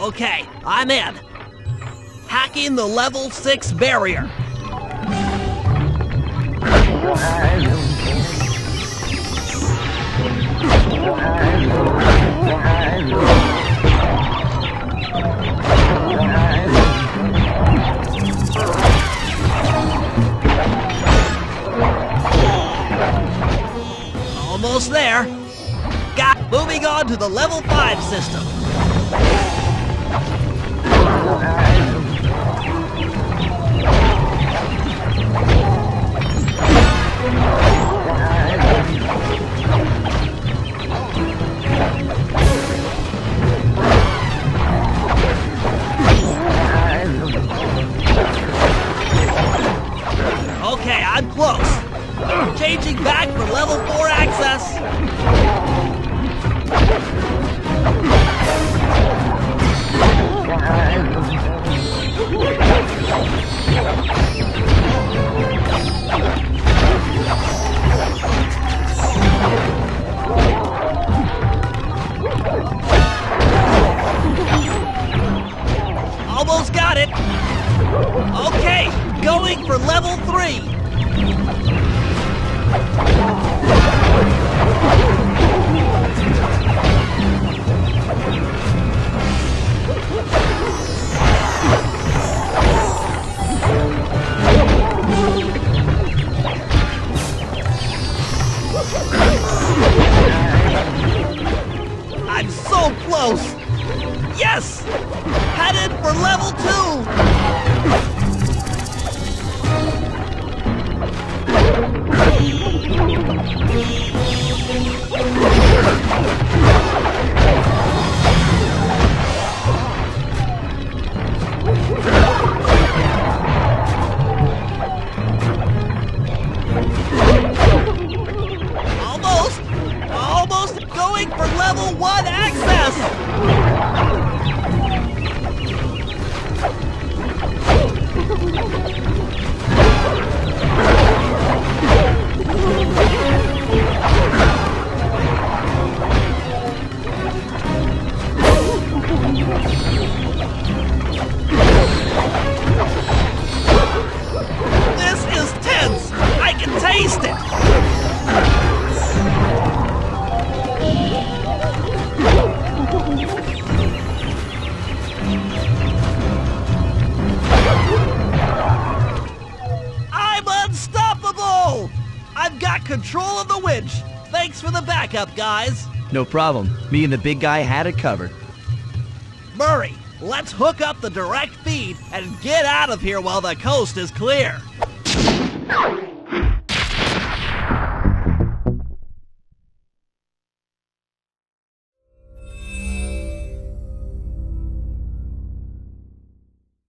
Okay, I'm in. Hacking the level 6 barrier. Almost there. Got moving on to the level 5 system. I'm close. Changing back for level 4 access. Almost got it. Okay, going for level 3. Yes! Headed for level two! Almost! Almost going for level one I've got control of the winch. Thanks for the backup, guys. No problem. Me and the big guy had it covered. Murray, let's hook up the direct feed and get out of here while the coast is clear.